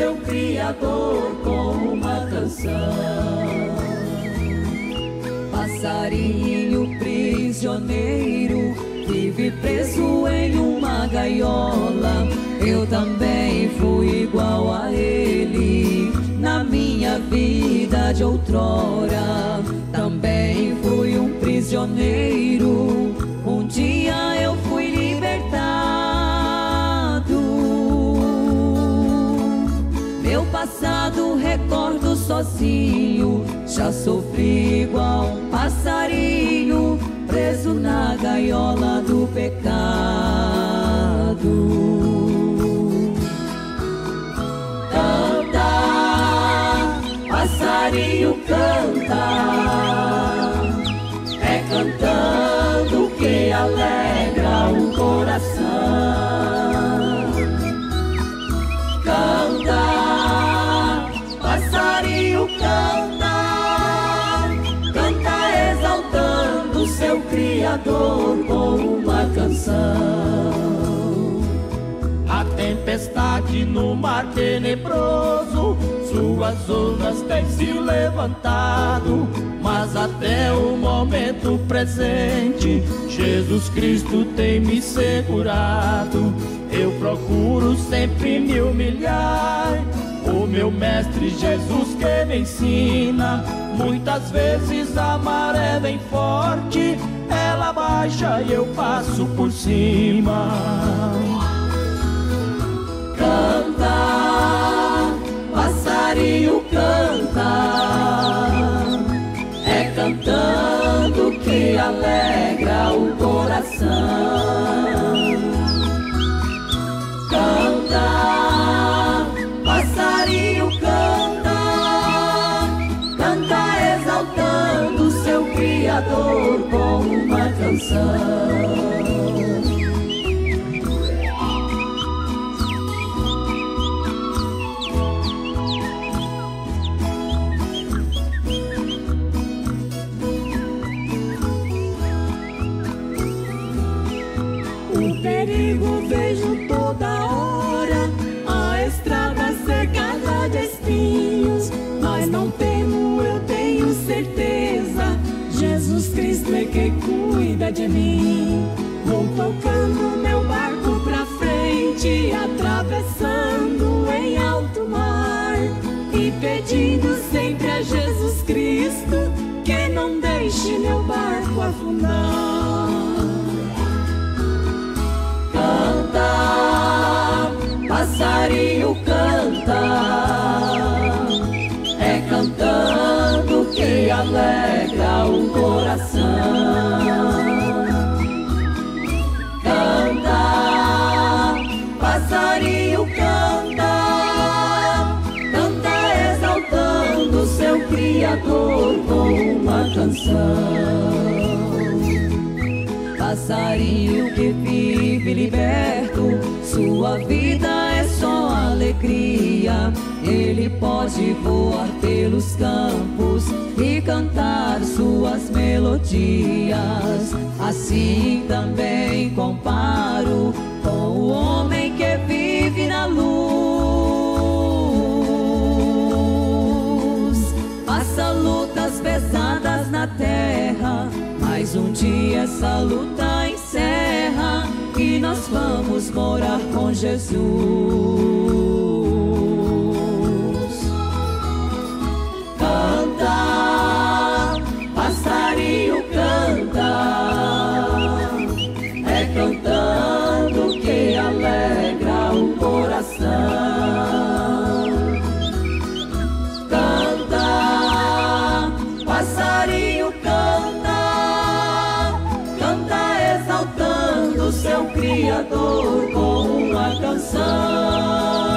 seu Criador com uma canção. Passarinho prisioneiro vive preso em uma gaiola. Eu também fui igual a ele na minha vida de outrora. Também fui um prisioneiro. Passado recordo sozinho. Já sofri igual um passarinho preso na gaiola do pecado. Criador com uma canção. A tempestade no mar tenebroso, suas ondas têm se levantado. Mas até o momento presente, Jesus Cristo tem me segurado. Eu procuro sempre me humilhar. O meu mestre Jesus que me ensina. Muitas vezes a maré vem forte, baixa e eu passo por cima. Canta, passarinho canta, é cantando que alegra o coração. Uma de mim. Vou tocando meu barco pra frente, atravessando em alto mar. E pedindo sempre a Jesus Cristo que não deixe meu barco afundar. Canta, passarinho canta, Criador com uma canção passarinho que vive liberto, sua vida é só alegria. Ele pode voar pelos campos e cantar suas melodias. Assim também comparo com o homem mas um dia essa luta encerra e nós vamos morar com Jesus. Criador com uma canção.